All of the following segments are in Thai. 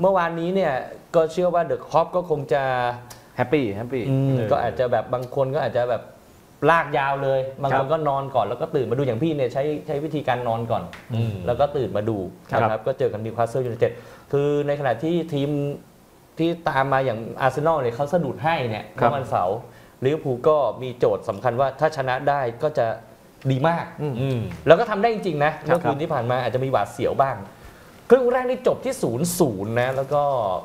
เมื่อวานนี้เนี่ยก็เชื่อว่าเดอะคอปก็คงจะแฮปปี้แฮปปี้อืมก็อาจจะแบบบางคนก็อาจจะแบบลากยาวเลย บางคนครับก็นอนก่อนแล้วก็ตื่นมาดูอย่างพี่เนี่ยใช้ใช้วิธีการนอนก่อนอืมแล้วก็ตื่นมาดูครับนะครับก็เจอกันนิวคาสเซิลยูไนเต็ดคือในขณะที่ทีมที่ตามมาอย่างอาร์เซนอลเนี่ยเขาสะดุดให้เนี่ยครับเมื่อวันเสาร์ลิเวอร์พูลก็มีโจทย์สำคัญว่าถ้าชนะได้ก็จะดีมากอืมอืมแล้วก็ทำได้จริงๆนะครัเมื่บอคืนที่ผ่านมาอาจจะมีหวาดเสียวบ้าง ครึ่งแรกนี่จบที่0ูนย์นะ แล้วก็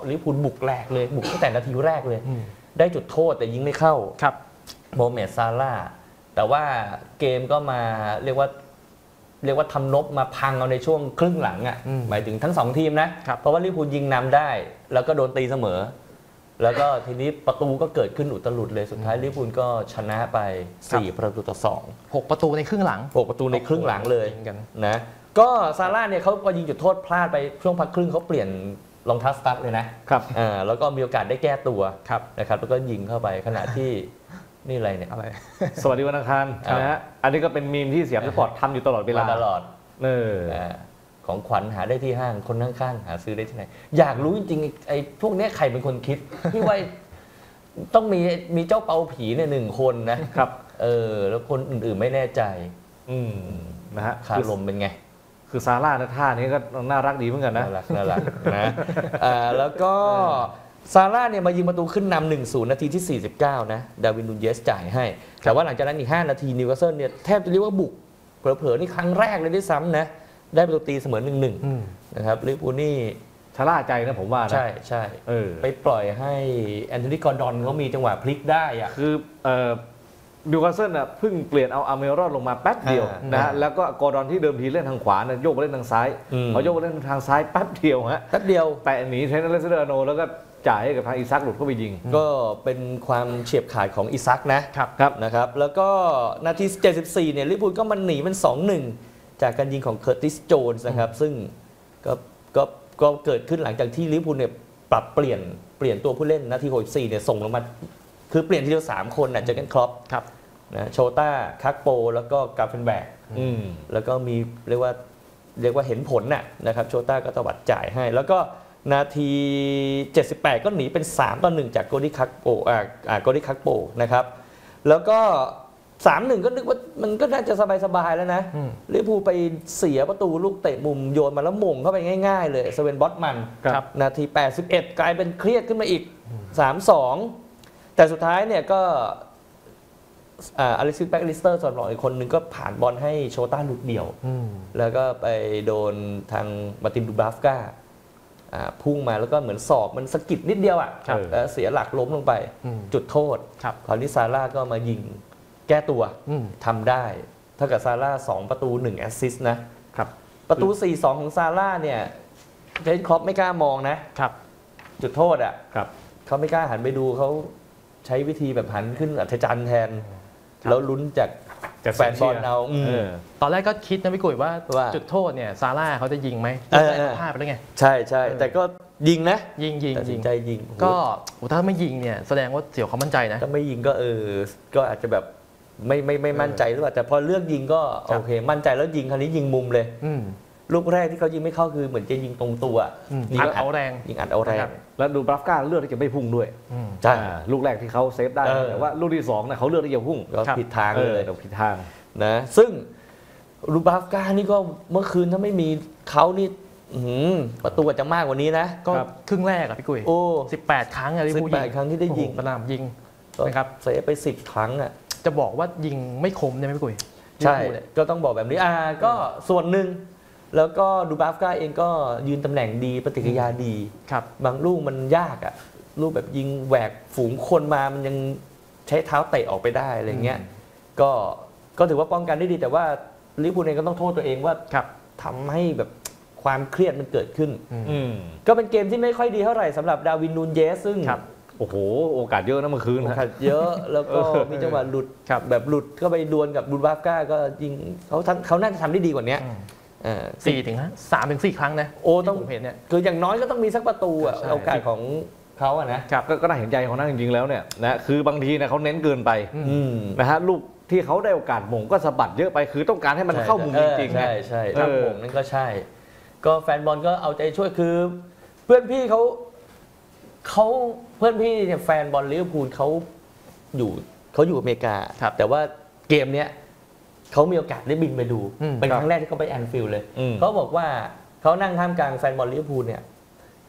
ลิเวอร์พูลบุกแรกเลย บุกตั้งแต่นาทีแรกเลยอืมได้จุดโทษแต่ยิงไม่เข้าครับโมฮาเหม็ดซาลาห์แต่ว่าเกมก็มาเรียกว่าเรียกว่าทำนบมาพังเอาในช่วงครึ่งหลังอะอืมหมายถึงทั้งสองทีมนะครับเพราะว่าลิเวอร์พูลยิงนำได้ แล้วก็โดนตีเสมอ แล้วก็ทีนี้ประตูก็เกิดขึ้นอุตลุดเลยสุดท้ายลิเวอร์พูลก็ชนะไป 4 ประตูต่อสองหกประตูในครึ่งหลังหกประตูในครึ่งหลังเลยยิงกันนะ ก็ซาร่าห์เนี่ยเขาพอยิงจุดโทษพลาดไปช่วงพักครึ่งเขาเปลี่ยนรองเท้าสตั๊ดเลยนะครับอ่าแล้วก็มีโอกาสได้แก้ตัวครับนะครับ แล้วก็ยิงเข้าไปขณะที่นี่อะไรเนี่ย อะไร สวัสดีวันอังคารครับ นะฮะอันนี้ก็เป็นมีมที่เสียบสปอร์ตทำอยู่ตลอดเวลามาตลอดเอออ่าของขวัญหาได้ที่ห้างคนข้างๆหาซื้อได้ที่ไหน อยากรู้จริงๆไอ้พวกเนี้ยใครเป็นคนคิดที่ว่าต้องมีมีเจ้าเปาผีเนี่ยหนึ่งคนนะ ครับ เออ แล้วคนอื่นๆไม่แน่ใจอืมนะฮะคาคือลมเป็นไง คือซาร่านะท่านี้ก็น่ารักดีเหมือนกันนะ น่ารักน่ารักนะอ่าแล้วก็ซาลาห์เนี่ยมายิงประตูขึ้นนำหนึ่งศูนย์นาทีที่ 49 นะ ดาร์วินนูนเญซจ่ายให้ แต่ว่าหลังจากนั้นอีก 5 นาทีนิวคาสเซิลเนี่ยแทบจะเรียกว่าบุก เผลอๆ นี่ครั้งแรกเลยด้วยซ้ำนะ ได้ประตูตีเสมอหนึ่งหนึ่งอืมนะครับลิเวอร์พูลนี่ชะล่าใจนะผมว่านะ ใช่ใช่เออไปปล่อยให้แอนโทนีกอร์ดอนเขามีจังหวะพลิกได้อะคือ เอ่อนิวคาสเซิลน่ะเพิ่งเปลี่ยนเอาอัลมิรอนลงมาแป๊บเดียวอ่านนะฮะอ่าแล้วก็กอร์ดอนที่เดิมทีเล่นทางขวาเนี่ยโยกมาเล่นทางซ้ายอืมพอโยกมาเล่นทางซ้ายแป๊บเดียวฮะแป๊บเดียวแต่หนีเทรนต์อเล็กซานเดอร์อาร์โนลด์แล้วก็จ่ายให้กับทางอิซักหลุดเข้าไปยิง ก็เป็นความเฉียบขาดของอิซักนะครับครับนะครับ แล้วก็นาที 74 เนี่ยลิเวอร์พูลก็มันหนีเป็น 2-1 จากการยิงของเคอร์ติสโจนส์นะครับ ซึ่งก็ก็ก็เกิดขึ้นหลังจากที่ลิเวอร์พูลเนี่ยปรับเปลี่ยนเปลี่ยนตัวผู้เล่นนาที 64 เนี่ยส่งลงมา คือเปลี่ยนทีเดียว3คนนะเจอร์เก้นคล็อปป์ครับ นะโชต้าคักโปแล้วก็กราเฟนแบร์กอืมแล้วก็มีเรียกว่าเรียกว่าเห็นผลน่ะนะครับโชต้าก็ตวัดจ่ายให้ แล้วก็นาที 78 ก็หนีเป็น 3 ต่อ 1 จากโคดี้คักโปอ่าอ่าโคดี้คักโปนะครับ แล้วก็ 3-1 ก็นึกว่ามันก็น่าจะสบายๆแล้วนะอืมลิเวอร์พูลไปเสียประตูลูกเตะมุมโยนมาแล้วโหม่งเข้าไปง่ายๆเลยสเวนบอตมันครับนาที 81 กลายเป็นเครียดขึ้นมาอีก 3-2 แต่สุดท้ายเนี่ยก็ อ่าอเล็กซิสแม็คอัลลิสเตอร์ส่วนหลอกอีกคนนึงก็ผ่านบอลให้โชต้าหลุดเดี่ยวอืมแล้วก็ไปโดนทางมาร์ตินดูบราฟกาอ่าพุ่งมาแล้วก็เหมือนศอกมันสะกิดนิดเดียวอะครับแล้วเสียหลักล้มลงไปอืมจุดโทษครับคราวนี้ซาลาห์ก็มายิงแก้ตัวอืมทำได้เท่ากับซาลาห์2ประตู1แอสซิสต์นะครับประตู 4-2 ของซาลาห์เนี่ยเจอร์เก้นคล็อปป์ไม่กล้ามองนะครับ จุดโทษอะครับเขาไม่กล้าหันไปดูเขาใช้วิธีแบบหันขึ้นอัฒจันทร์แทนครับ แล้วลุ้นจากจากแฟนบอลเอาอืมเออตอนแรกก็คิดนะพี่กุยว่าว่าจุดโทษเนี่ยซาลาห์เขาจะยิงไหมเออเออพลาดไปแล้วไง ใช่ใช่เออแต่ก็ยิงนะ ยิงยิงตัดยิสิงนใจยิง ก็โอ้ถ้าไม่ยิงเนี่ยแสดงว่าเสียความมั่นใจนะ ถ้าไม่ยิงก็เออ ก็อาจจะแบบไม่ไม่ไม่มั่นใจหรือเปล่าแต่พอเลือกยิงก็ครับโอเค มั่นใจแล้วยิงคราวนี้ยิงมุมเลยอืม ลูกแรกที่เขายิงไม่เข้าคือเหมือนจะยิงตรงตัวอืมยิงอัดก็เอาแรงยิงอัดเอาแรงนะครับแล้วดูบราฟก้าเลือกที่จะไม่พุ่งด้วยอืมใช่อ่าลูกแรกที่เขาเซฟได้เออแต่ว่าลูกที่สองเนี่ยเขาเลือกที่จะพุ่งก็ครับผิดทางเออเลยแต่ผิดทางนะซึ่งดูบราฟก้านี่ก็เมื่อคืนถ้าไม่มีเขานี่อื้อหือประตูอาจจะมากกว่านี้นะ ก็ครับครึ่งแรกอะพี่กุยโอ้18ครั้งอะที่ผู้ยิง18ครั้งที่ได้ยิงโอ้โหสนามยิงก็นะครับเซฟไปสิบครั้งอะจะบอกว่ายิงไม่คมใช่ไหมพี่กุยใช่ลิเวอร์พูลเนี่ยก็ต้องบอกแบบนี้อ่าก็ส่วนหนึ่ง แล้วก็ดูบาฟกาเองก็ยืนตำแหน่งดีปฏิกิริยาดีครับบางลูกมันยากอะลูกแบบยิงแหวกฝูงคนมามันยังใช้เท้าเตะออกไปได้อะไรเงี้ยก็ก็ถือว่าป้องกันได้ดี แต่ว่าลิเวอร์พูลเองก็ต้องโทษตัวเองว่าครับทำให้แบบความเครียดมันเกิดขึ้นอืมก็เป็นเกมที่ไม่ค่อยดีเท่าไหร่สำหรับดาวินนูนเยสซึ่งครับโอ้โห โอกาสเยอะนะเมื่อคืนโอนะกาสเยอะแล้วก็เออมีจังหวะหลุดครับแบบหลุดก็ไปดวลกับบูบาฟก้าก็ยิงเขาทั้งเขาน่าจะทำได้ดีกว่านี้อืมเออ สี่ถึงห้าสามถึงสี่ครั้งนะโอ้ต้องที่ผมเห็นเนี่ยคืออย่างน้อยก็ต้องมีสักประตูอะใช่โอกาสของเขาอะนะก็ก็น่าเห็นใจเขานั่งจริงๆแล้วเนี่ยนะคือบางทีเนี่ยเขาเน้นเกินไปอืมนะฮะลูกที่เขาได้โอกาสโหม่งก็สะบัดเยอะไปคือต้องการให้มันเข้ามุมจริงๆใช่นะใช่เออถ้าผมนั่นก็ใช่ ก็แฟนบอลก็เอาใจช่วยคือ เพื่อนพี่เขาเขาเพื่อนพี่เนี่ยแฟนบอลลิเวอร์พูลเขาอยู่เขาอยู่อเมริกาครับแต่ว่าเกมเนี้ย เขามีโอกาสได้บินไปดูอืมเป็นครับครั้งแรกที่เขาไปแอนฟิลด์เลยอืมเขาบอกว่าเขานั่งท่ามกลางแฟนบอลลิเวอร์พูลเนี่ย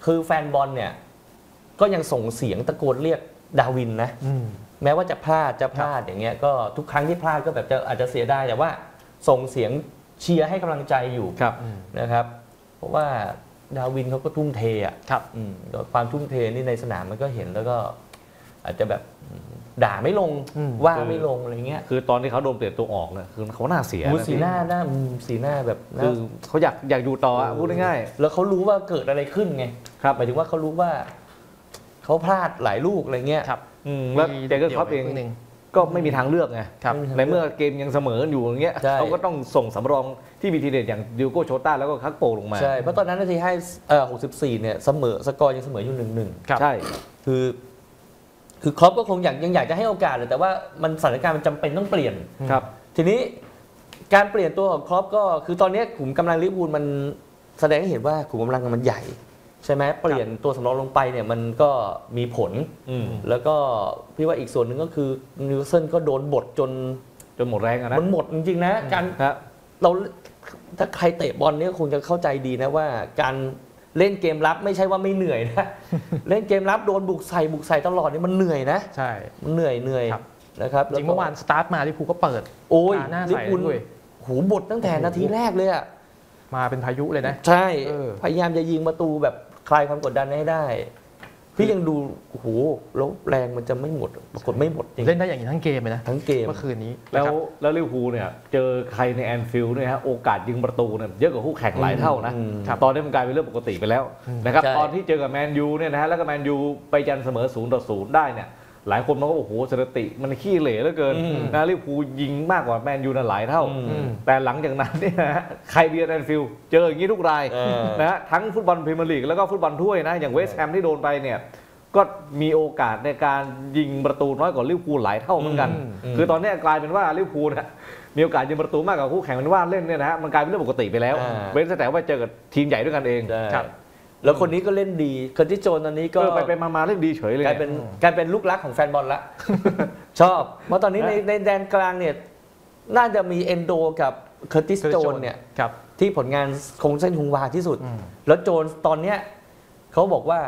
คือแฟนบอลเนี่ยก็ยังส่งเสียงตะโกนเรียกดาร์วินนะอืมแม้ว่าจะพลาดจะพลาดอย่างเงี้ยก็ทุกครั้งที่พลาดก็แบบจะอาจจะเสียดายแต่ว่าส่งเสียงเชียร์ให้กำลังใจอยู่ครับอืมนะครับ เพราะว่าดาร์วินเขาก็ทุ่มเทอะครับอืมแล้วความทุ่มเทนี่ในสนามมันก็เห็นแล้วก็อาจจะแบบ ด่าไม่ลงอืมด่าไม่ลงอะไรเงี้ยคือตอนที่เขาโดนเปลี่ยนตัวออกเนี่ยคือเขาหน้าเสียโอ้นะสีหน้าหน้าอืมสีหน้าแบบหน้าคือเขาอยากอยากอยู่ต่ออะพูดง่ายแล้วเขารู้ว่าเกิดอะไรขึ้นไงๆครับหมายถึงว่าเขารู้ว่าเขาพลาดหลายลูกอะไรเงี้ยครับอืมแล้วเจอร์เก้นคล็อปป์เองเดี๋ยวหนึ่งก็ไม่มีทางเลือกไงครับในเมื่อเกมยังเสมออยู่อย่างเงี้ยใช่เขาก็ต้องส่งสำรองที่มีทีเด็ดอย่างดิโอโก้โชต้าแล้วก็คักโปลงมาใช่เพราะตอนนั้นนาทีให้เอ่อ64เนี่ยเสมอสกอร์ยังเสมออยู่หนึ่งหนึ่งครับใช่คือ คือคล็อปป์ก็คงอยากยังอยากจะให้โอกาสเลยแต่ว่ามันสถานการณ์มันจำเป็นต้องเปลี่ยนครับ ทีนี้การเปลี่ยนตัวของครอปก็คือตอนนี้ขุมกำลังลิเวอร์พูลมันแสดงให้เห็นว่าขุมกำลังมันใหญ่ ใช่ไหมเปลี่ยนตัวสำรองลงไปเนี่ยมันก็มีผลอืมแล้วก็พี่ว่าอีกส่วนหนึ่งก็คือนิวเซนก็โดนบทจนจนหมดแรงอะนะมันหมดจริงๆนะการฮะเราถ้าใครเตะบอลเนี่ยคงจะเข้าใจดีนะว่าการ เล่นเกมรับไม่ใช่ว่าไม่เหนื่อยนะ เล่นเกมรับโดนบุกใส่บุกใส่ตลอดนี่มันเหนื่อยนะ ใช่ มันเหนื่อยเหนื่อยครับนะครับจริงเมื่อวานสตาร์ทมาลิเวอร์พูลก็เปิด โอ้ยตาหน้าลิใสเวอร์พูลด้วยหูบทตั้งแต่นาทีแรกเลยอะมาเป็นพายุเลยนะ ใช่เออพยายามจะยิงประตูแบบคลายความกดดันให้ได้ พี่ยังดูโอ้โหแล้วแรงมันจะไม่หมดปรากฏไม่หมดจริง เล่นได้อย่างนี้ทั้งเกมเลยนะทั้งเกม เมื่อคืนนี้แล้วนะครับ แล้วลิเวอร์พูลเนี่ยเจอใครในแอนฟิลด์เนี่ยฮะโอกาสยิงประตูเนี่ยเยอะกว่าคู่แข่งหลายเท่านะ อืมครับตอนนี้มันกลายเป็นเรื่องปกติไปแล้วอืมนะครับใช่ ตอนที่เจอกับแมนยูเนี่ยนะฮะแล้วก็แมนยูไปยันเสมอศูนย์ต่อศูนย์ได้เนี่ย หลายคนมองว่าโอ้โหสถิติมันขี้เหร่เหลือเกินอืมนะลิเวอร์พูลยิงมากกว่าแมนยูน่ะหลายเท่าอืมอืมแต่หลังจากนั้นเนี่ยนะฮะใครเยือนแอนฟิลด์เจออย่างนี้ทุกรายเออนะฮะทั้งฟุตบอลพรีเมียร์ลีกแล้วก็ฟุตบอลถ้วยนะ อย่างเวสต์แฮมที่โดนไปเนี่ยก็มีโอกาสในการยิงประตูน้อยกว่าลิเวอร์พูลหลายเท่าเหมือนกันอืมคือตอนเนี้ยกลายเป็นว่าลิเวอร์พูลนะมีโอกาสยิงประตูมากกว่าคู่แข่งเป็นว่าเล่นเนี่ยนะฮะมันกลายเป็นเรื่องปกติไปแล้วอ่าเว้นแต่ว่าเจอกับทีมใหญ่ด้วยกันเองใช่ครับ แล้วคนนี้ก็เล่นดีคนที่โจนส์ตอนนี้ก็ก็ไปไปมาๆเล่นดีเฉยเลยกลายเป็นกลายเป็นลูกรักของแฟนบอลละ ชอบ เพราะตอนนี้ในในแดนกลางเนี่ยน่าจะมีเอนโดกับเคอร์ติสโจนส์เนี่ยครับ ที่ผลงานคงเส้นคงวาที่สุดอืมแล้วโจนส์ตอนเนี้ยเขาบอกว่า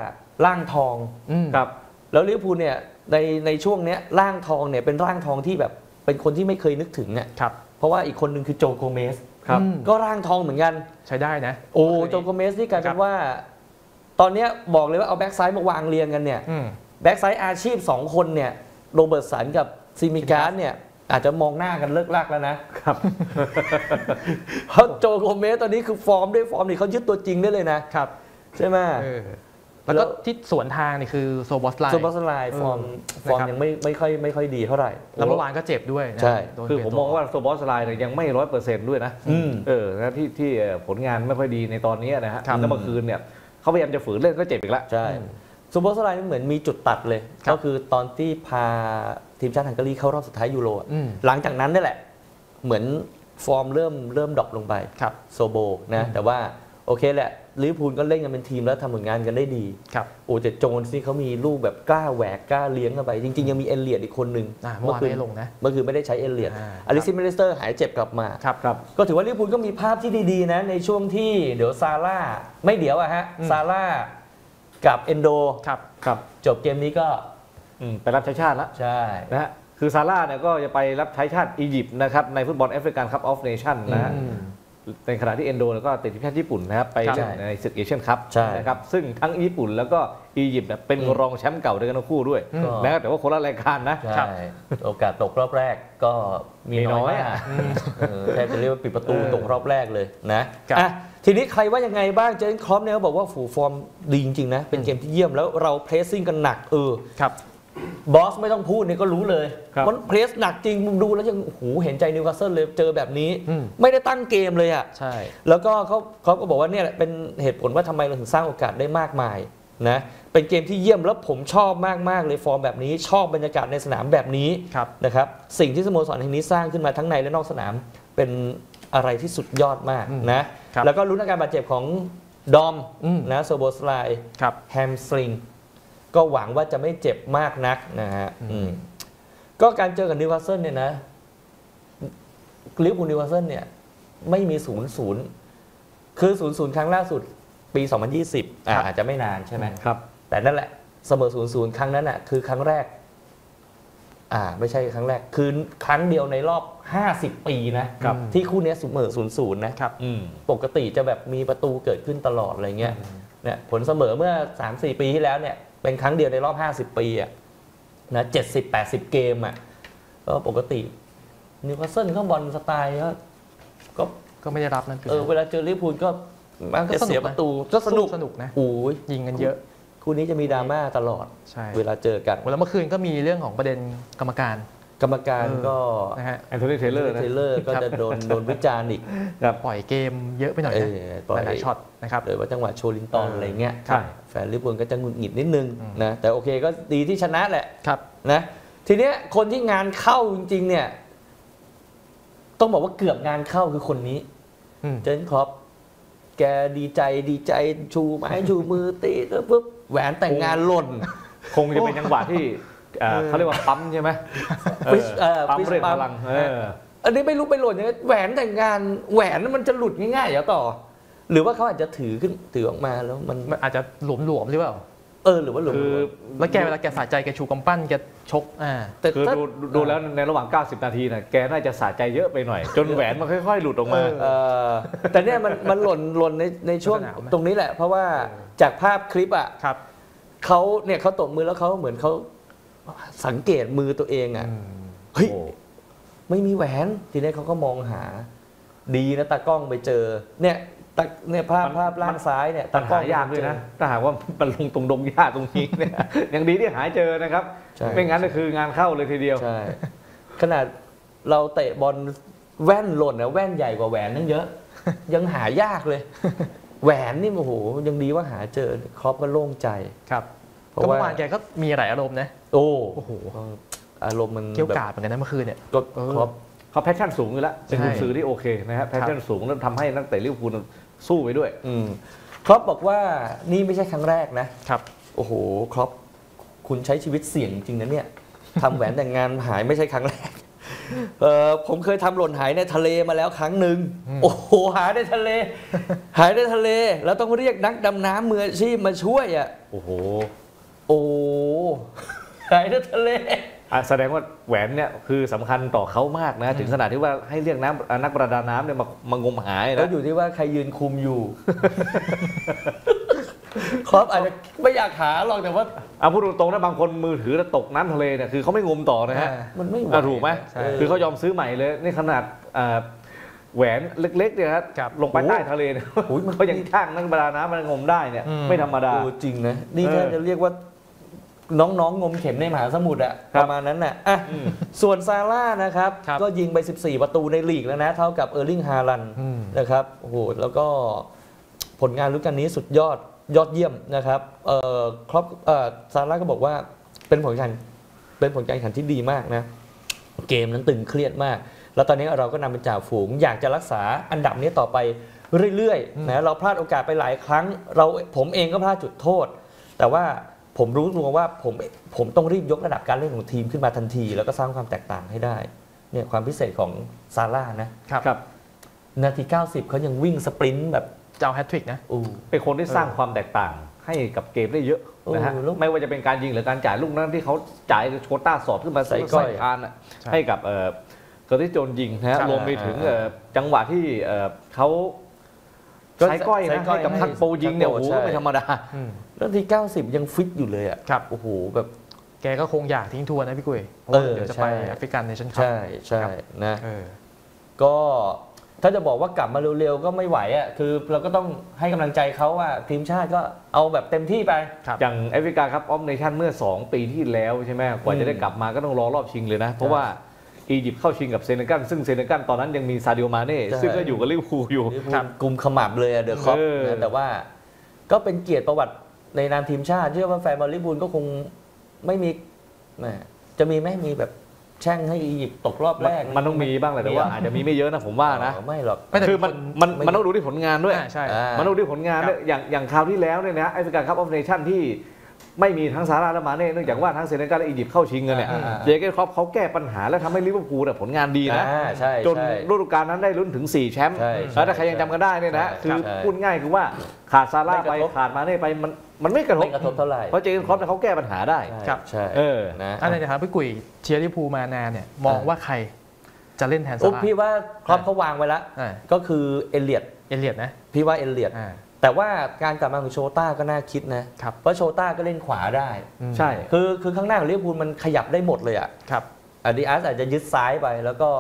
ร่างทองอืมครับ แล้วลิเวอร์พูลเนี่ยในในช่วงเนี้ยร่างทองเนี่ยเป็นร่างทองที่แบบเป็นคนที่ไม่เคยนึกถึงเนี่ยครับ เพราะว่าอีกคนหนึ่งคือโจโกเมซครับอืมก็ร่างทองเหมือนกัน ใช้ได้นะ โอ้เมื่อคืนนี้โจโกเมซนี่ครับกลายเป็บนว่า ตอนเนี้ยบอกเลยว่าเอาแบ็กซ้ายมาวางเรียงกันเนี่ยอืมแบ็กซ้ายอาชีพ 2 คนเนี่ยโรเบิร์ตสันกับซิมิการ์ดเนี่ยอาจจะมองหน้ากันเลิ่กลั่กแล้วนะครับเพราะโจโกเมซตอนนี้คือฟอร์มด้วยฟอร์มนี่เขายึดตัวจริงได้เลยนะครับ ใช่ไหมเออแล้วก็ที่สวนทางนี่คือโซบอสไลน์โซบัสไลน์ฟอร์มเออฟอร์มนะครับยังไม่ไม่ค่อยไม่ค่อยดีเท่าไหร่ แล้วเมื่อวานก็เจ็บด้วยนะใช่โดนคือเปลี่ผยมนตัวมองว่าโซบอสไลน์เนี่ยยังไม่ร้อยเปอร์เซ็นต์ด้วยนะอืมเออนะที่ที่เอ่อผลงานไม่ค่อยดีในตอนนี้นะฮะครับแล้วเมื่อคืนเนี่ย เขาพยายามจะฝืนเล่นก็เจ็บอีกแล้ว ใช่โซบัสไลน์นี่เหมือนมีจุดตัดเลยครับก็คือตอนที่พาทีมชาติฮังการีเข้ารอบสุดท้ายยูโรอะอืมหลังจากนั้นนี่แหละ เหมือนฟอร์มเริ่มเริ่ม drop ลงไปครับโซโบนะแต่ว่าโอเคแหละ ลิเวอร์พูลก็เล่นกันเป็นทีมแล้วทำผลงานกันได้ดีครับโอ้แต่โจนส์นี่เขามีลูกแบบกล้าแหวกกล้าเลี้ยงเข้าไป จริง ๆ ยังมีเอลเลียตอีกคนนึงอ่าเมื่อวานคือไม่ลงนะเมื่อคืนไม่ได้ใช้เอลเลียตอ่าอเล็กซิสแม็คอัลลิสเตอร์หายเจ็บกลับมาครับครับก็ถือว่าลิเวอร์พูลก็มีภาพที่ดีๆนะในช่วงที่เดี๋ยวซาลาห์ไม่เดี๋ยวอะฮะอืมซาลาห์กับเอนโดครับครับจบเกมนี้ก็อืมไปรับใช้ชาติแล้วใช่นะฮะคือซาลาห์เนี่ยก็จะไปรับใช้ชาติอียิปต์นะครับในฟุตบอลแอฟริกันคัพออฟเนชั่นนะฮะอืม ในขณะที่เอนโดเนี่ยก็ติดทีมชาติญี่ปุ่นนะครับไปครับเล่นในศึกเอเชียนคัพใช่นะครับซึ่งทั้งญี่ปุ่นแล้วก็อียิปต์เนี่ยเป็นอืมรองแชมป์เก่าด้วยกันทั้งคู่ด้วยอืมนะครับแต่ว่าคนละรายการนะใช่โอกาสตกรอบแรกก็มีมีน้อยอะน้อยยอะมากเออแทบจะเรียกว่าปิดประตูเออตกรอบแรกเลยนะครับอะทีนี้ใครว่ายังไงบ้างเจอร์เก้นคล็อปป์เนี่ยเขาบอกว่าฝูฟอร์มดีจริงๆนะเป็นเกมที่เยี่ยมแล้วเรา pressing กันหนักเออครั บบอสไม่ต้องพูดเนี่ยก็รู้เลยครับมัน press หนักจริงดูแล้วยังโอ้โหเห็นใจนิวคาสเซิลเลยเจอแบบนี้อืมไม่ได้ตั้งเกมเลยอะใช่ แล้วก็เขาเขาก็บอกว่าเนี่ยแหละเป็นเหตุผลว่าทำไมเราถึงสร้างโอกาสได้มากมายนะเป็นเกมที่เยี่ยมแล้วผมชอบมากๆเลยฟอร์มแบบนี้ ชอบบรรยากาศในสนามแบบนี้ครับนะครับสิ่งที่สโมสรแห่งนี้สร้างขึ้นมาทั้งในและนอกสนามเป็นอะไรที่สุดยอดมากอืมนะครับแล้วก็ลุ้นอาการบาดเจ็บของดอมอืมนะโซโบสไลครับ hamstring ก็หวังว่าจะไม่เจ็บมากนักนะฮะอืมอืมก็การเจอกับนิวคาสเซิลเนี่ยนะลิเวอร์พูลนิวคาสเซิลเนี่ย ไม่มีศูนย์ศูนย์คือศูนย์ศูนย์ครั้งล่าสุดปี 2020อ่าอาจจะไม่นานใช่ไหมครับ แต่นั่นแหละเสมอศูนย์ศูนย์ครั้งนั้นอะคือครั้งแรก อ่า ไม่ใช่ครั้งแรก คือครั้งเดียวในรอบ 50 ปีนะครับที่คู่เนี้ยเสมอศูนย์ศูนย์นะครับอืมปกติจะแบบมีประตูเกิดขึ้นตลอดอะไรเงี้ยเนี่ยผลเสมอเมื่อ 3-4 ปีที่แล้วเนี่ย เป็นครั้งเดียวในรอบ 50 ปีอะนะ70-80เกมอะก็ปกตินิวคาสเซิลก็บอลสไตล์ก็ก็ก็ไม่ได้รับนั่นคือเออเวลาเจอลิเวอร์พูลก็มักก็จะสนุกนะเสียประตูก็สนุกสนุกนะโอ้ยยิงกันเยอะ คู่นี้จะมีดราม่าตลอดใช่เวลาเจอกันแล้วเมื่อคืนก็มีเรื่องของประเด็นกรรมการ กรรมการเออก็นะฮะแอนโทนีเทเลอร์นะเทเลอร์ก็จะโดนโดนวิจารณ์อีกปล่อยเกมเยอะไปหน่อยเอนะอปล่อยหลายๆช็อตนะครับเลยว่าจังหวะโชลินตันเออออะไรเงี้ยใช่แฟนลิเวอร์พูลก็จะหงุดหงิดนิดนึงอืมนะแต่โอเคก็ดีที่ชนะแหละครับนะทีเนี้ยคนที่งานเข้าจริงๆเนี่ยต้องบอกว่าเกือบงานเข้าคือคนนี้อืมเจนครอปแกดีใจดีใจชูไม้ชูมือตีแล้วปุ๊บแหวนแต่งงานหล่น คงจะเป็นจังหวะที่ เอ่อเขาเรียกว่าปั๊มใช่ไหมเออ Fish เอ่อปั๊ม Fish เรียก pump พลังเอออันนี้ไม่รู้ไปหล่นยังไงแหวนแต่งงานแหวนมันจะหลุดง่ายๆเหรอต่อ หรือว่าเขาอาจจะถือขึ้นถือออกมาแล้วมันมันอาจจะหลวมๆหรือเปล่าเออหรือว่าหลุดคือแล้วแกเวลาแกสะใจแกชูกำปั้นแกชกอ่าแต่คือถ้าดูดูแล้วในระหว่าง 90 นาทีน่ะแกน่าจะสะใจเยอะไปหน่อย จนแหวนมันค่อยๆ หลุดออกมาเออแต่เนี่ยมันมันหล่นหล่นในในช่วงสนามไหมตรงนี้แหละ เพราะว่าจากภาพคลิปอะครับเขาเนี่ยเขาตบมือแล้วเขาเหมือนเขา สังเกตมือตัวเองอะเฮ้ยโอ้ไม่มีแหวนทีนี้เขาก็มองหา ดีนะตากล้องไปเจอ เนี่ยตาเนี่ยภาพภาพล่างซ้ายเนี่ยปัตาญกล้หาองยากด้วยนะถ้าหากว่ามันลงตรงดงหญ้าตรงนี้เนี่ยยังดีที่หาเจอนะครับใช่ไม่งั้นก็คืองานเข้าเลยทีเดียวใช่ขนาดเราเตะบอลแว่นหล่นนะแว่นใหญ่กว่าแหวนนั่งเยอะ ยังหายากเลย แหวนนี่โอ้โหยังดีว่าหาเจอคล็อปป์ก็โล่งใจครับ เพราะก็ว่าเมื่อวานแกก็มีหลายอารมณ์นะ โอ้โอ้โห อารมณ์มันเกรี้ยวแบบกราดเหมือนกันนะเมื่อคืนเนี่ย ก็เออ คล็อปป์เขา passion สูงอยู่แล้ว เป็นใช่กุนซือที่โอเคนะครับ passion สูงแล้วทำให้นักเตะลิเวอร์พูลสู้ไปด้วย อืมครอปบอกว่านี่ไม่ใช่ครั้งแรกนะ ครับ โอ้โหครอปคุณใช้ชีวิตเสี่ยงจริงนะเนี่ยทำแหวนแต่งงานหายไม่ใช่ครั้งแรกเออผมเคยทำหล่นหายในทะเลมาแล้วครั้งหนึ่งอืมโอ้โหหายในทะเล หายในทะเล แล้วต้องเรียกนักดำน้ำมืออาชีพมาช่วยอะโอ้โหโอ้หายในทะเลอะแสดงว่าแหวนเนี่ยคือสำคัญต่อเขามากนะ ถึงขนาดที่ว่าให้เรียกน้ำอะนักประดาน้ำเนี่ยมามางมหายแล้วนะอยู่ที่ว่าใครยืนคุมอยู่ครอปอาจจะไม่อยากหาหรอกแต่ว่าเอาพูดตรงๆนะบางคนมือถือแล้วตกน้ำทะเลเนี่ยคือเขาไม่งมต่อนะฮะมันไม่ไหวอะถูกไหมใช่คือเขายอมซื้อใหม่เลยนี่ขนาดอ่าแหวนเล็กๆเนี่ยครับครับลงไปใต้ทะเลเนี่ยโอ้ยมันเขายังช่างนักประดาน้ำมันงมได้เนี่ยอืมไม่ธรรมดาโอ้จริงนะนี่เออแทบจะเรียกว่า น้องๆ งมเข็มในมหาสมุทรอะครัปบระมาณนั้นน่ะอะส่วนซาร่านะครับครับ ก็ยิงไป 14 ประตูในลีกแล้วนะ เท่ากับเออร์ลิงฮาลันอืมนะครับโอ้โหแล้วก็ผลงานรุ่นกันนี้สุดยอดยอดเยี่ยมนะครับเอ่อครอบเอ่อซาร่าก็บอกว่าเป็นผลการเป็นผลการแข่งขันที่ดีมากนะ เกมนั้นตึงเครียดมาก แล้วตอนนี้เราก็นำเป็นจ่าฝูง อยากจะรักษาอันดับนี้ต่อไปเรื่อยๆนะเราพลาดโอกาสไปหลายครั้ง เราผมเองก็พลาดจุดโทษ แต่ว่า ผมรู้ตัวว่าผมผมต้องรีบยกระดับการเล่นของทีมขึ้นมาทันที แล้วก็สร้างความแตกต่างให้ได้เนี่ยความพิเศษของซาร่านะครับครับนาที 90 เขายังวิ่งสปรินต์แบบเจ้าแฮตทริกนะอู้เป็นคนที่สร้างความแตกต่างให้กับเกมได้เยอะนะฮะเออแล้วไม่ว่าจะเป็นการยิงหรือการจ่ายลูกนั้นที่เขาจ่ายโชต้าสอดขึ้นมาใส่ก้อยคานอะใช่ให้กับเอ่อเกอร์ติสโจนยิงนะฮะครับรวมไปถึงอ่าเอ่อจังหวะที่เอ่อเขาก็ใช้ก้อยใช้นะก้อยให้กับให้ทักโปยิงเนี่ยทักโปโอ้โหใช่ไม่ธรรมดา อืมนาที90 ยังฟิตอยู่เลยอะครับโอ้โหแบบแกก็คงอยากทิ้งทัวร์นะพี่กุ้ยเพราะเอว่าอเดี๋ยวจะใช่ไปแอฟริกันเนชั่นคัพใช่ใช่นะเออก็ถ้าจะบอกว่ากลับมาเร็วๆ ก็ไม่ไหวอะคือเราก็ต้องให้กำลังใจเขาว่าทีมชาติก็เอาแบบเต็มที่ไปครับอย่างแอฟริกาครับออฟเนชั่นเมื่อ 2 ปีที่แล้วใช่ไหมกว่าอืมจะได้กลับมาก็ต้องรอรอบชิงเลยนะ เพราะว่าอียิปต์เข้าชิงกับเซเนกัลซึ่งเซเนกัลตอนนั้นยังมีซาดิโอมาเน่ใช่ซึ่งก็อยู่กับลิเวอร์พูลอยู่ลิเวอร์พูลครับกลุ่มขมับเลยอะเดอะค็อปเออนะแต่ว่าก็เป็นเกียรติประวัติ ในนามทีมชาติเชื่อว่าแฟนบอลลิเวอร์พูลก็คงไม่มีแหมจะมีไหมมีแบบแช่งให้อียิปต์ตกรอบแรก มันต้องมีบ้างแหละแต่ว่าอาจจะมีไม่เยอะนะผมว่านะอ๋อไม่หรอกไม่แต่คือมันคนมันไม่มันต้องดูที่ผลงานด้วยอ่าใช่อ่ามันต้องดูที่ผลงานด้วยอย่างอย่างคราวที่แล้วเนี่ยนะแอฟริกันคัพออฟเนชั่นที่ ไม่มีทั้งซาลาห์และมาเน่เนื่องจากว่าทั้งเซเนกัลและอียิปต์เข้าชิงกันเนี่ยอ่าอ่าเจอร์เก้นคล็อปป์เขาแก้ปัญหาและทำให้ลิเวอร์พูลเนี่ยผลงานดีนะอ่าใช่จนใช่ฤดูกาลนั้นได้ลุ้นถึง 4 แชมป์ใช่แล้วถ้าใครยังจำกันได้เนี่ยนะใช่คือใช่พูดง่ายคือว่าขาดซาล่าห์ไปไม่กระทบขาดมาเน่ไปมันมันไม่กระทบไม่กระทบเท่าไหร่เพราะเจอร์เก้นคล็อปป์เนี่ยเขาแก้ปัญหาได้ครับใช่เออนะอันนี้นะครับพี่กุยเชียร์ลิเวอร์พูลมานานเนี่ยมองอ่าว่าใครจะเล่นแทนซาล่าห์โอ้พี่ว่าคล็อปป์เขาวางไว้แล้วอ่าก็คือเอลเลียตเอลเลียตนะพี่ว่าเอลเลียตอ่า แต่ว่าการกลับมาของโชต้าก็น่าคิดนะครับเพราะโชต้าก็เล่นขวาได้อืมใช่ คือคือข้างหน้าของลิเวอร์พูลมันขยับได้หมดเลยอะครับอ่าดิอาซอาจจะยึดซ้ายไปแล้วก็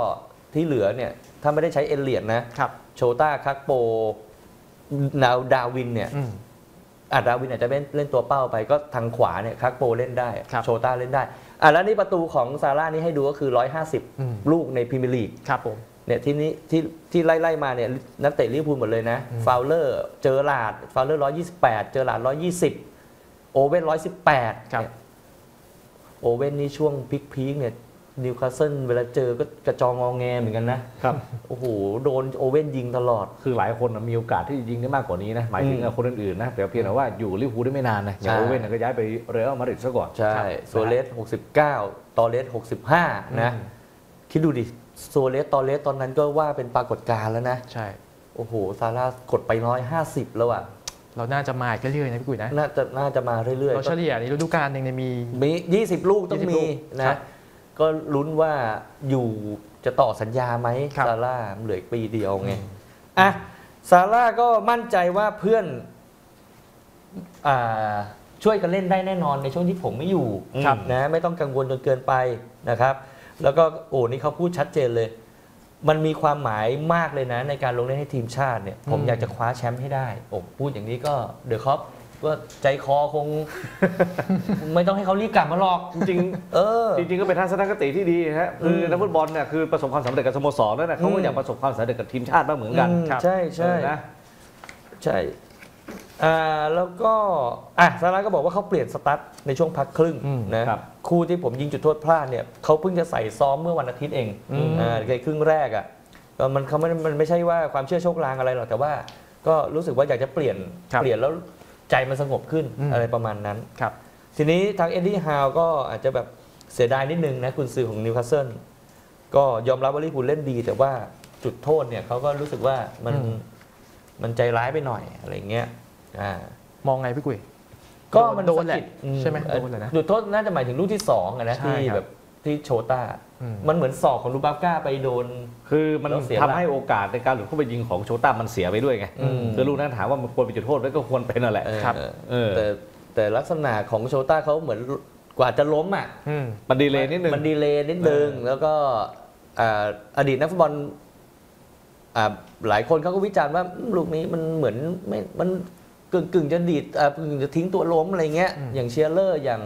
ที่เหลือเนี่ย ถ้าไม่ได้ใช้เอลเลียตนะครับโชต้าคักโปนะดาร์วินเนี่ยอืมอะดาร์วินอาจจะเล่นเล่นตัวเป้าไปก็ทางขวาเนี่ยคักโปเล่นได้ครับโชต้าเล่นได้อะแล้วนี่ประตูของซาล่าห์นี่ให้ดูก็คืออืม150 ลูกในพรีเมียร์ลีกครับผม เนี่ยที่นี้ที่ที่ไล่ไล่มาเนี่ยนักเตะลิเวอร์พูลหมดเลยนะอืมฟาวเลอร์เจอร์ราร์ดฟาวเลอร์128เจอร์ราร์ด120โอเว่น118ครับเนี่ยโอเว่นนี่ช่วงพีคพีคๆเนี่ยนิวคาสเซิลเวลาเจอก็กระจองงอแงเหมือนกันนะครับโอ้โหโดนโอเว่นยิงตลอด คือหลายคนน่ะมีโอกาสที่จะยิงได้มากกว่านี้นะหมายถึงอืมคนอื่นๆนะแต่เพียงแต่ว่าอยู่ลิเวอร์พูลได้ไม่นานนะอย่างใช่โอเว่นน่ะก็ย้ายไปเรอัลมาดริดซะก่อนใช่ครับซัวเรซ69 ตอร์เรส65 นะอืมคิดดูดิ ซัวเรซตอร์เรสตอนนั้นก็ว่าเป็นปรากฏการณ์แล้วนะ ใช่ โอ้โห ซาล่าห์กดไป150แล้วอะ เราน่าจะมาอีกเรื่อยๆนะพี่กุยนะ น่าจะน่าจะมาเรื่อยๆเราเฉลี่ยในฤดูกาลหนึ่งเนี่ยมีมี20ลูกต้อง20มีลูกครันะบก็ลุ้นว่าอยู่จะต่อสัญญาไหมครับซาร่าเหลืออีกปีเดียวไงอืมอะ ซาร่าก็มั่นใจว่าเพื่อนอ่าช่วยกันเล่นได้แน่นอนในช่วงที่ผมไม่อยู่ครับนะไม่ต้องกังวลจนเกินไปนะครับ แล้วก็โอ้นี่เขาพูดชัดเจนเลย มันมีความหมายมากเลยนะ ในการลงเล่นให้ทีมชาติเนี่ยผมอืมอยากจะคว้าแชมป์ให้ได้โอ้พูดอย่างนี้ก็เดอะคอปก็ใจคอคง ไม่ต้องให้เขารีบกลับมาหรอก จริงเออๆจริงๆก็เป็นทัศนคติที่ดีฮะคืออืมนักฟุตบอลเนี่ยคือประสบความสำเร็จกับสโมสรนั่นนะเขาก็อืมอยากประสบความสำเร็จกับทีมชาติบ้างเหมือนกันอืมครับใช่ใช่เออนะใช่ อ่าแล้วก็อะซาล่าห์ก็บอกว่าเขาเปลี่ยนสตั๊ดในช่วงพักครึ่งอืมนะครับคู่ที่ผมยิงจุดโทษพลาดเนี่ยเขาเพิ่งจะใส่ซ้อมเมื่อวันอาทิตย์เองอืมอ่าในครึ่งแรกอะก็มันเขาไม่มันไม่ใช่ว่าความเชื่อโชคลางอะไรหรอกแต่ว่า ก็รู้สึกว่าอยากจะเปลี่ยนครับเปลี่ยนแล้วใจมันสงบขึ้นอืมอะไรประมาณนั้นครับทีนี้ทางเอ็ดดี้ฮาวก็อาจจะแบบเสียดายนิดนึงนะกุนซือของนิวคาสเซิลก็ยอมรับว่าลิเวอร์พูลเล่นดี แต่ว่าจุดโทษเนี่ยเขาก็รู้สึกว่ามันอืมมันใจร้ายไปหน่อยอะไรเงี้ยอ่า มองไงพี่กุยก็มันโดนแหละสะกิดอือใช่ไหมเอ่อโดนแหละนะจุดโทษน่าจะหมายถึงลูกที่สองอะนะใช่ที่ครับแบบที่โชต้าอืมมันเหมือนศอกของดูบราฟก้าไปโดน คือมันแล้วเสียหลักทำกให้โอกาสในการหลุดเข้าไปยิงของโชต้ามันเสียไปด้วยไงอืมคือลูกนั้นถามว่ามันควรเป็นจุดโทษไหมก็ควรเป็นนั่นแหละเออครับเออแต่แต่ลักษณะของโชต้าเขาเหมือนกว่าจะล้มอะอืมมัน delay นิดนึงมัน delay นิดนึงเออแล้วก็อ่าอดีตนักฟุตบอลอ่าหลายคนเขาก็วิจารณ์ว่าอืมลูกนี้มันเหมือนไม่มัน กึ่งกึ่งจะดีดอ่ากึ่งจะทิ้งตัวล้มอะไรเงี้ยอืมอย่างเชียร์เลอร์อย่าง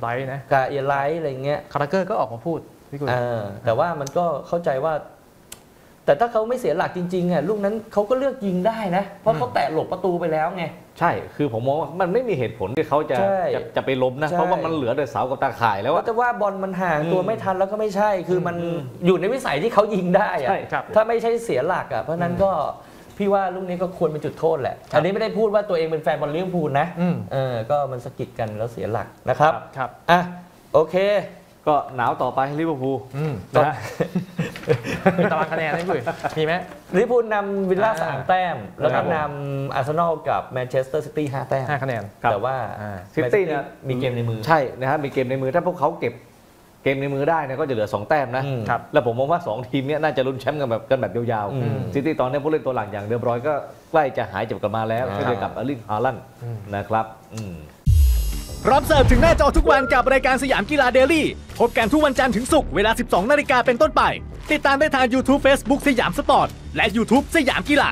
ไรท์นะกาเอียนไรท์อะไรเงี้ยคาราเกอร์ก็ออกมาพูดพี่กุยเออแต่ว่ามันก็เข้าใจว่า แต่ถ้าเขาไม่เสียหลักจริงๆอะลูกนั้นเขาก็เลือกยิงได้นะ เพราะเขาแตะหลบประตูไปแล้วไงใช่คือผมมองว่ามันไม่มีเหตุผลที่เขาจะใช่จะจะไปล้มนะใช่เพราะว่ามันเหลือแต่เสากับตาข่ายแล้วก็อะจะว่าบอลมันห่างอืมตัวไม่ทันแล้วก็ไม่ใช่ คือมันอืมอยู่ในวิสัยที่เขายิงได้อะใช่ครับถ้าไม่ใช่เสียหลักอะเพราะฉะนั้นก็ พี่ว่าลูกนี้ก็ควรเป็นจุดโทษแหละ อันนี้ไม่ได้พูดว่าตัวเองเป็นแฟนบอลลิเวอร์พูลนะอืมเออก็มันสะกิดกันแล้วเสียหลักนะครับครับอะโอเค ก็หนาวต่อไปลิเวอร์พูลอืมนะฮะมีตารางคะแนนไหมพี่กุยมีไหมลิเวอร์พูลนำวิลล่าอ่าสามแต้ม ครับผมแล้วก็นำอาร์เซนอลกับแมนเชสเตอร์ซิตี้ห้าแต้มห้าคะแนนครับแต่ว่าอ่าซิตี้เนี่ยมีเกมในมือใช่นะฮะมีเกมในมือถ้าพวกเขาเก็บ เกมในมือได้เนี่ยก็จะเหลือ 2 แต้มนะอืมครับแล้วผมมองว่า 2 ทีมเนี้ยน่าจะลุ้นแชมป์กันแบบกันแบบยาวอืมๆซิตี้ตอนนี้ผู้เล่นตัวหลังอย่างเดอบรอยน์ก็ใกล้จะหายเจ็บกลับมาแล้วอ่าเช่นเดียวกับเออร์ลิงฮาลันด์อืมนะครับอืมพร้อมเสิร์ฟถึงหน้าจอทุกวันกับรายการสยามกีฬาเดลี่พบกันทุกวันจันทร์ถึงศุกร์เวลา 12 นาฬิกาเป็นต้นไป ติดตามได้ทาง YouTube Facebook สยามสปอร์ตและ YouTube สยามกีฬา